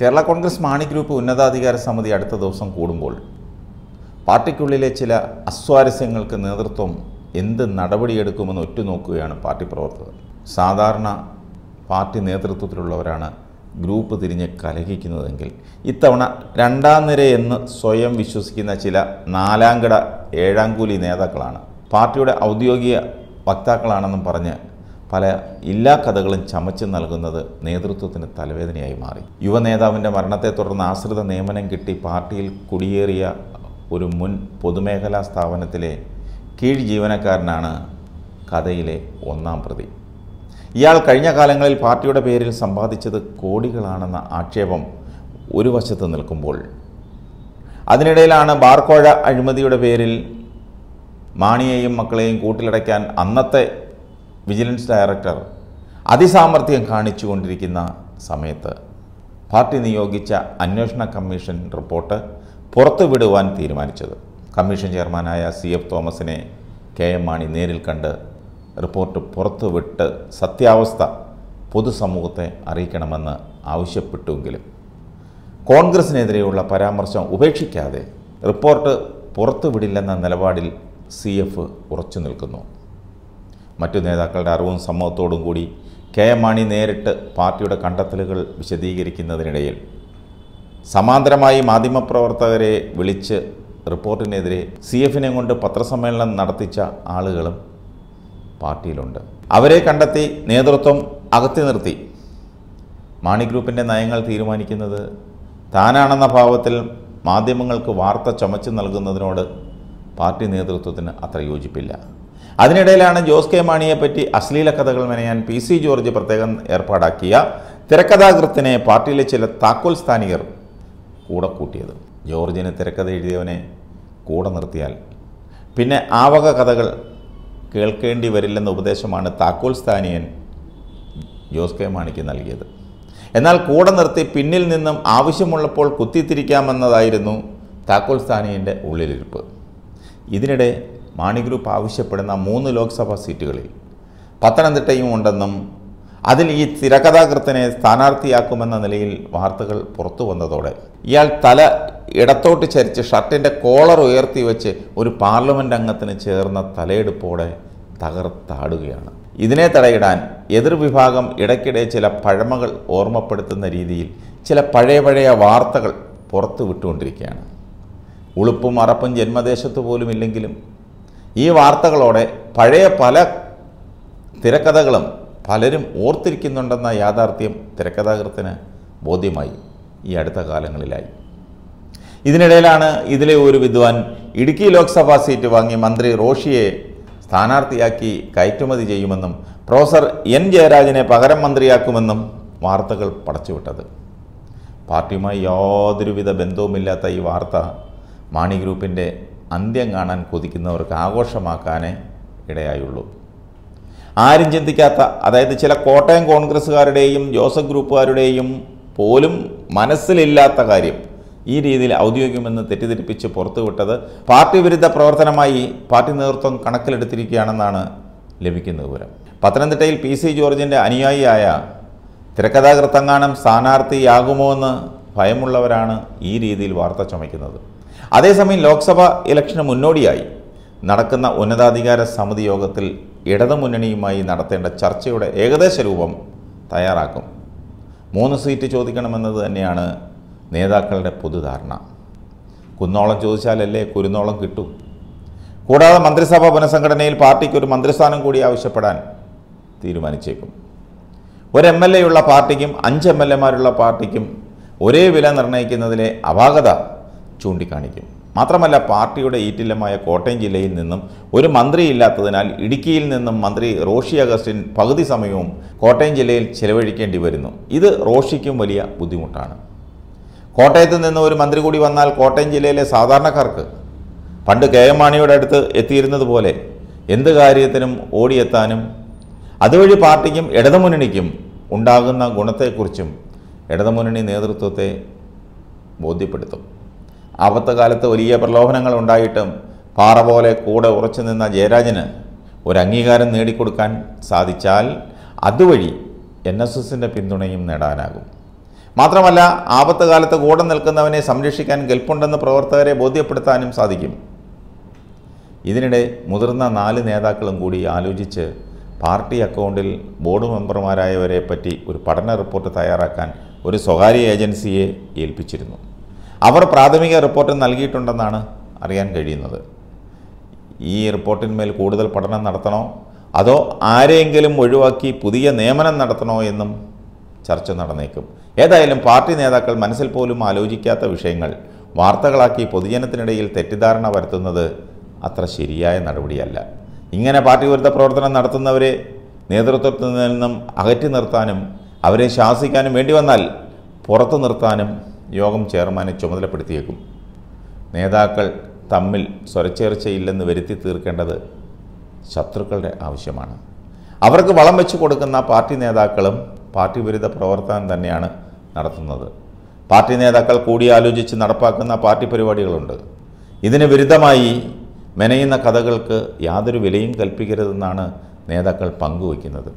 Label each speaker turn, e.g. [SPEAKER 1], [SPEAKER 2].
[SPEAKER 1] Kerala Congress Mani group ഉന്നതാധികാര സമിതി അടുത്ത ദിവസം കൂടുമ്പോൾ പാർട്ടിക്കുള്ളിലെ ചില അസ്വാരസ്യങ്ങൾക്ക് നേതൃത്വം എന്ത് നടപടിയെടുക്കുമെന്ന് ഒറ്റുനോക്കുകയാണ് പാർട്ടി പ്രവർത്തകർ. സാധാരണ പാർട്ടി നേതൃത്വത്തിലുള്ളവരാണ് ഗ്രൂപ്പ് തിരിഞ്ഞ് കലഹിക്കുന്നതെങ്കിൽ ഇത്തവണ രണ്ടാം നിരയെന്ന് സ്വയം വിശ്വസിക്കുന്ന ചില നാലാംകിട ഏഴാംകൂലി നേതാക്കളാണ്. പാർട്ടിയുടെ ഔദ്യോഗിക വക്താക്കളാണെന്നും പറഞ്ഞ് പല എല്ലാ കഥകളും ചമച്ച് നൽകുന്നത് നേതൃത്വത്തിന് തലവേദനയായി മാറി. യുവ നേതാവിന്റെ മരണത്തെ തുടർന്ന് ആശ്രിത നിയമനം കിട്ടി പാർട്ടിയിൽ കുടിയേറിയ ഒരു മുൻ പൊതുമേഖലാ സ്ഥാപനത്തിലെ കീഴ് ജീവനക്കാരനാണ് കഥയിലെ ഒന്നാം പ്രതി. ഇയാൾ കഴിഞ്ഞ കാലങ്ങളിൽ പാർട്ടിയുടെ പേരിൽ സമ്പാദിച്ചത് കോടികളാണെന്ന ആക്ഷേപം ഒരു വശത്ത് നിൽക്കുമ്പോൾ അതിനിടയിലാണ് ബാർക്കോഴ അഴിമതിയുടെ പേരിൽ മാണിയെയും മക്കളെയും കൂട്ടിലടയ്ക്കാൻ അന്നത്തെ വിജിലൻസ് ഡയറക്ടർ അതിസാമർഥ്യം കാണിച്ചുകൊണ്ടിരിക്കുന്ന സമയത്ത് പാർട്ടി നിയോഗിച്ച അന്വേഷണ കമ്മീഷൻ റിപ്പോർട്ട് പുറത്തുവിടുവാൻ തീരുമാനിച്ചത്. കമ്മീഷൻ ചെയർമാനായ സി എഫ് തോമസിനെ കെ എം മാണി നേരിൽ കണ്ട് റിപ്പോർട്ട് പുറത്തുവിട്ട് സത്യാവസ്ഥ പൊതുസമൂഹത്തെ അറിയിക്കണമെന്ന് ആവശ്യപ്പെട്ടുവെങ്കിലും കോൺഗ്രസിനെതിരെയുള്ള പരാമർശം ഉപേക്ഷിക്കാതെ റിപ്പോർട്ട് പുറത്തുവിടില്ലെന്ന നിലപാടിൽ സി എഫ് ഉറച്ചു നിൽക്കുന്നു. മറ്റു നേതാക്കളുടെ അറിവും സമ്മതത്തോടും കൂടി കെ എം മാണി നേരിട്ട് പാർട്ടിയുടെ കണ്ടെത്തലുകൾ വിശദീകരിക്കുന്നതിനിടയിൽ സമാന്തരമായി മാധ്യമപ്രവർത്തകരെ വിളിച്ച് റിപ്പോർട്ടിനെതിരെ സി എഫിനെ കൊണ്ട് പത്രസമ്മേളനം നടത്തിച്ച ആളുകളും പാർട്ടിയിലുണ്ട്. അവരെ കണ്ടെത്തി നേതൃത്വം അകത്തി നിർത്തി. മാണി ഗ്രൂപ്പിന്റെ നയങ്ങൾ തീരുമാനിക്കുന്നത് താനാണെന്ന ഭാവത്തിൽ മാധ്യമങ്ങൾക്ക് വാർത്ത ചമച്ചു നൽകുന്നതിനോട് പാർട്ടി നേതൃത്വത്തിന് അത്ര യോജിപ്പില്ല. അതിനിടയിലാണ് ജോസ് കെ മാണിയെപ്പറ്റി അശ്ലീല കഥകൾ മെനയാൻ പി സി ജോർജ് പ്രത്യേകം ഏർപ്പാടാക്കിയ തിരക്കഥാകൃത്തിനെ പാർട്ടിയിലെ ചില താക്കോൽ സ്ഥാനികർ കൂടെ കൂട്ടിയത്. ജോർജിന് തിരക്കഥ എഴുതിയവനെ കൂടെ നിർത്തിയാൽ. പിന്നെ ആവക കഥകൾ കേൾക്കേണ്ടി വരില്ലെന്ന ഉപദേശമാണ് താക്കോൽ സ്ഥാനിയൻ ജോസ് കെ മാണിക്ക് നൽകിയത്. എന്നാൽ കൂടെ നിർത്തി പിന്നിൽ നിന്നും ആവശ്യമുള്ളപ്പോൾ കുത്തിത്തിരിക്കാമെന്നതായിരുന്നു താക്കോൽ സ്ഥാനിയന്റെ ഉള്ളിലിരിപ്പ്. ഇതിനിടെ മാണി ഗ്രൂപ്പ് ആവശ്യപ്പെടുന്ന മൂന്ന് ലോക്സഭാ സീറ്റുകളിൽ പത്തനംതിട്ടയും ഉണ്ടെന്നും അതിൽ ഈ തിരക്കഥാകൃത്തിനെ സ്ഥാനാർത്ഥിയാക്കുമെന്ന നിലയിൽ വാർത്തകൾ പുറത്തു വന്നതോടെ ഇയാൾ തല ഇടത്തോട്ട് ചരിച്ച് ഷർട്ടിന്റെ കോളർ ഉയർത്തി വെച്ച് ഒരു പാർലമെന്റ് അംഗത്തിന് ചേർന്ന തലയെടുപ്പോടെ തകർത്താടുകയാണ്. ഇതിനെ തടയിടാൻ എതിർവിഭാഗം ഇടയ്ക്കിടെ ചില പഴമകൾ ഓർമ്മപ്പെടുത്തുന്ന രീതിയിൽ ചില പഴയ പഴയ വാർത്തകൾ പുറത്തു വിട്ടുകൊണ്ടിരിക്കുകയാണ് ഉളുപ്പും അറപ്പും ജന്മദേശത്ത് പോലും ഇല്ലെങ്കിലും ഈ വാർത്തകളോടെ പഴയ പല തിരക്കഥകളും പലരും ഓർത്തിരിക്കുന്നുണ്ടെന്ന യാഥാർത്ഥ്യം തിരക്കഥാകൃത്തിന് ബോധ്യമായി ഈ അടുത്ത കാലങ്ങളിലായി. ഇതിനിടയിലാണ് ഇതിലെ ഒരു വിദ്വാൻ ഇടുക്കി ലോക്സഭാ സീറ്റ് വാങ്ങി മന്ത്രി റോഷിയെ സ്ഥാനാർത്ഥിയാക്കി കയറ്റുമതി ചെയ്യുമെന്നും പ്രൊഫസർ എൻ ജയരാജനെ പകരം മന്ത്രിയാക്കുമെന്നും വാർത്തകൾ പടച്ചുവിട്ടത്. പാർട്ടിയുമായി യാതൊരുവിധ ബന്ധവുമില്ലാത്ത ഈ വാർത്ത മാണി ഗ്രൂപ്പിന്റെ അന്ത്യം കാണാൻ കൊതിക്കുന്നവർക്ക് ആഘോഷമാക്കാനേ ഇടയായുള്ളൂ. ആരും ചിന്തിക്കാത്ത അതായത് ചില കോട്ടയം കോൺഗ്രസ്സുകാരുടെയും ജോസഫ് ഗ്രൂപ്പുകാരുടെയും പോലും മനസ്സിലില്ലാത്ത കാര്യം ഈ രീതിയിൽ ഔദ്യോഗികമെന്ന് തെറ്റിദ്ധരിപ്പിച്ച് പുറത്തുവിട്ടത് പാർട്ടി വിരുദ്ധ പ്രവർത്തനമായി പാർട്ടി നേതൃത്വം കണക്കിലെടുത്തിരിക്കുകയാണെന്നാണ് ലഭിക്കുന്ന വിവരം. പത്തനംതിട്ടയിൽ പി സി ജോർജിന്റെ അനുയായിയായ തിരക്കഥാകൃത്തങ്ങാനം സ്ഥാനാർത്ഥിയാകുമോ എന്ന് ഭയമുള്ളവരാണ് ഈ രീതിയിൽ വാർത്ത ചമയ്ക്കുന്നത്. അതേസമയം ലോക്സഭാ ഇലക്ഷന് മുന്നോടിയായി നടക്കുന്ന ഉന്നതാധികാര സമിതി യോഗത്തിൽ ഇടതുമുന്നണിയുമായി നടത്തേണ്ട ചർച്ചയുടെ ഏകദേശ രൂപം തയ്യാറാക്കും. മൂന്ന് സീറ്റ് ചോദിക്കണമെന്നത് തന്നെയാണ് നേതാക്കളുടെ പൊതുധാരണ. കുന്നോളം ചോദിച്ചാലല്ലേ കുരുന്നോളം കിട്ടൂ? കൂടാതെ മന്ത്രിസഭാ പുനഃസംഘടനയിൽ പാർട്ടിക്ക് ഒരു മന്ത്രിസ്ഥാനം കൂടി ആവശ്യപ്പെടാൻ തീരുമാനിച്ചേക്കും. ഒരു എം എൽ എ ഉള്ള പാർട്ടിക്കും അഞ്ച് എം എൽ എമാരുള്ള പാർട്ടിക്കും ഒരേ വില നിർണയിക്കുന്നതിലെ അപാകത ചൂണ്ടിക്കാണിക്കും. മാത്രമല്ല പാർട്ടിയുടെ ഈറ്റില്ലമായ കോട്ടയം ജില്ലയിൽ നിന്നും ഒരു മന്ത്രിയില്ലാത്തതിനാൽ ഇടുക്കിയിൽ നിന്നും മന്ത്രി റോഷി അഗസ്റ്റിൻ പകുതി സമയവും കോട്ടയം ജില്ലയിൽ ചെലവഴിക്കേണ്ടി വരുന്നു. ഇത് റോഷിക്കും വലിയ ബുദ്ധിമുട്ടാണ്. കോട്ടയത്ത് നിന്ന് ഒരു മന്ത്രി കൂടി വന്നാൽ കോട്ടയം ജില്ലയിലെ സാധാരണക്കാർക്ക് പണ്ട് കെ എം മാണിയുടെ അടുത്ത് എത്തിയിരുന്നത് പോലെ എന്ത് കാര്യത്തിനും ഓടിയെത്താനും അതുവഴി പാർട്ടിക്കും ഇടതുമുന്നണിക്കും ഉണ്ടാകുന്ന ഗുണത്തെക്കുറിച്ചും ഇടതുമുന്നണി നേതൃത്വത്തെ ബോധ്യപ്പെടുത്തും. ആപത്ത് കാലത്ത് വലിയ പ്രലോഭനങ്ങൾ ഉണ്ടായിട്ടും പാറ പോലെ കൂടെ ഉറച്ചു നിന്ന ജയരാജന് ഒരു അംഗീകാരം നേടിക്കൊടുക്കാൻ സാധിച്ചാൽ അതുവഴി എൻ എസ് എസിന്റെ പിന്തുണയും നേടാനാകും. മാത്രമല്ല ആപത്ത് കാലത്ത് കൂടെ നിൽക്കുന്നവനെ സംരക്ഷിക്കാൻ ഗൽപ്പുണ്ടെന്ന് പ്രവർത്തകരെ ബോധ്യപ്പെടുത്താനും സാധിക്കും. ഇതിനിടെ മുതിർന്ന നാല് നേതാക്കളും കൂടി ആലോചിച്ച് പാർട്ടി അക്കൗണ്ടിൽ ബോർഡ് മെമ്പർമാരായവരെ പറ്റി ഒരു പഠന റിപ്പോർട്ട് തയ്യാറാക്കാൻ ഒരു സ്വകാര്യ ഏജൻസിയെ ഏൽപ്പിച്ചിരുന്നു. അവർ പ്രാഥമിക റിപ്പോർട്ട് നൽകിയിട്ടുണ്ടെന്നാണ് അറിയാൻ കഴിയുന്നത്. ഈ റിപ്പോർട്ടിന്മേൽ കൂടുതൽ പഠനം നടത്തണോ? അതോ ആരെയെങ്കിലും ഒഴിവാക്കി പുതിയ നിയമനം നടത്തണോ എന്നും ചർച്ച നടന്നേക്കും. ഏതായാലും പാർട്ടി നേതാക്കൾ മനസ്സിൽ പോലും ആലോചിക്കാത്ത വിഷയങ്ങൾ. വാർത്തകളാക്കി പൊതുജനത്തിനിടയിൽ തെറ്റിദ്ധാരണ വരുത്തുന്നത് അത്ര ശരിയായ നടപടിയല്ല. ഇങ്ങനെ പാർട്ടി വിരുദ്ധ പ്രവർത്തനം നടത്തുന്നവരെ നേതൃത്വത്തിൽ നിന്നും അകറ്റി നിർത്താനും അവരെ ശാസിക്കാനും വേണ്ടി വന്നാൽ പുറത്തു നിർത്താനും യോഗം ചെയർമാനെ ചുമതലപ്പെടുത്തിയേക്കും. നേതാക്കൾ തമ്മിൽ സ്വരച്ചേർച്ചയില്ലെന്ന് വരുത്തി തീർക്കേണ്ടത് ശത്രുക്കളുടെ ആവശ്യമാണ്. അവർക്ക് വളം വെച്ച് കൊടുക്കുന്ന പാർട്ടി നേതാക്കളും പാർട്ടി വിരുദ്ധ പ്രവർത്തനം തന്നെയാണ് നടത്തുന്നത്. പാർട്ടി നേതാക്കൾ കൂടിയാലോചിച്ച് നടപ്പാക്കുന്ന പാർട്ടി പരിപാടികളുണ്ട്. ഇതിന് വിരുദ്ധമായി മെനയുന്ന കഥകൾക്ക് യാതൊരു വിലയും കൽപ്പിക്കരുതെന്നാണ് നേതാക്കൾ പങ്കുവയ്ക്കുന്നത്.